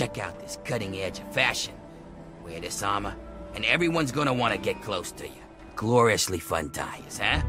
Check out this cutting edge of fashion. Wear this armor, and everyone's gonna want to get close to you. Gloriously fun times, huh?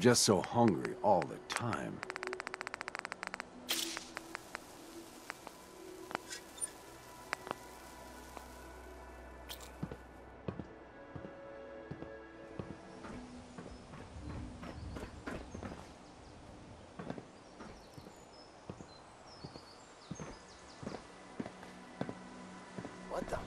Just so hungry all the time. What the?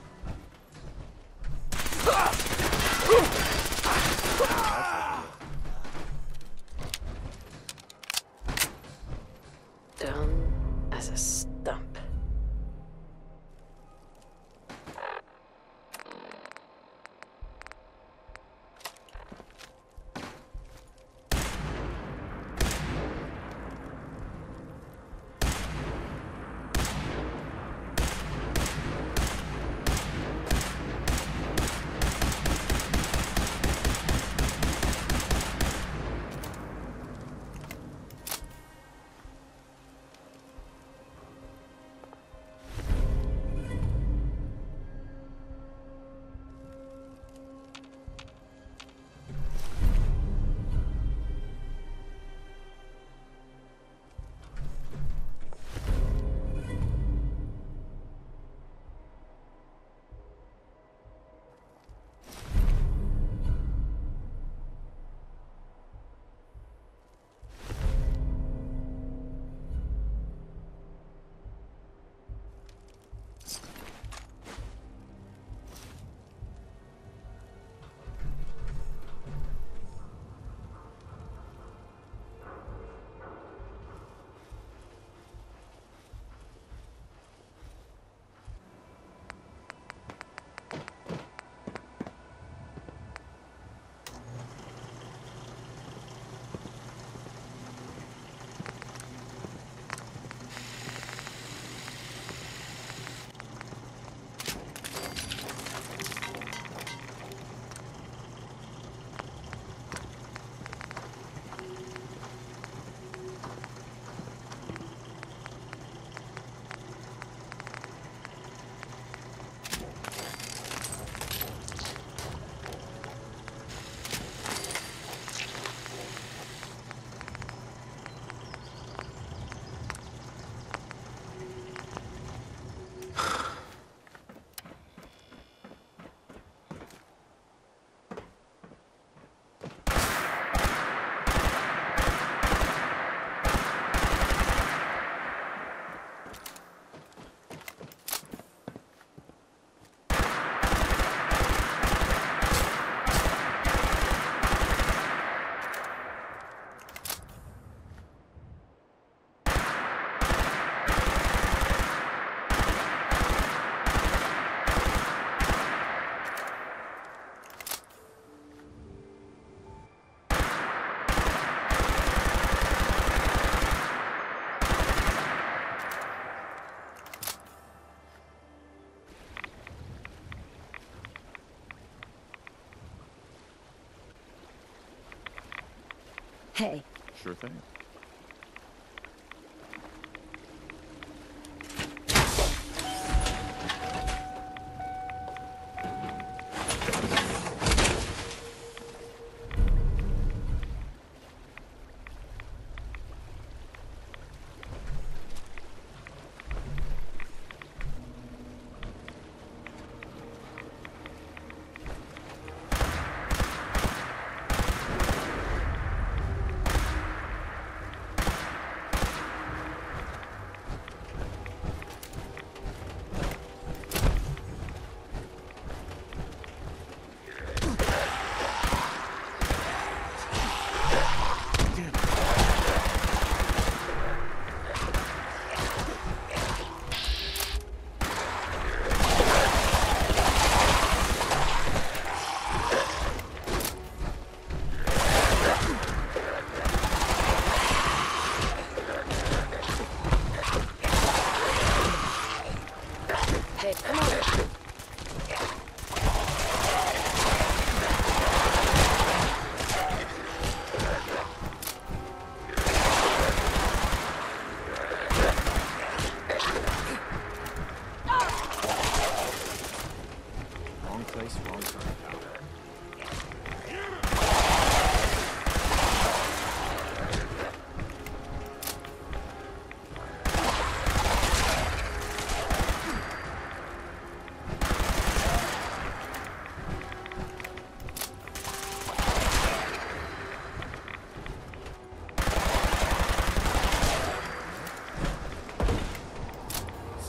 Hey, Sure thing. Come on.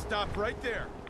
Stop right there.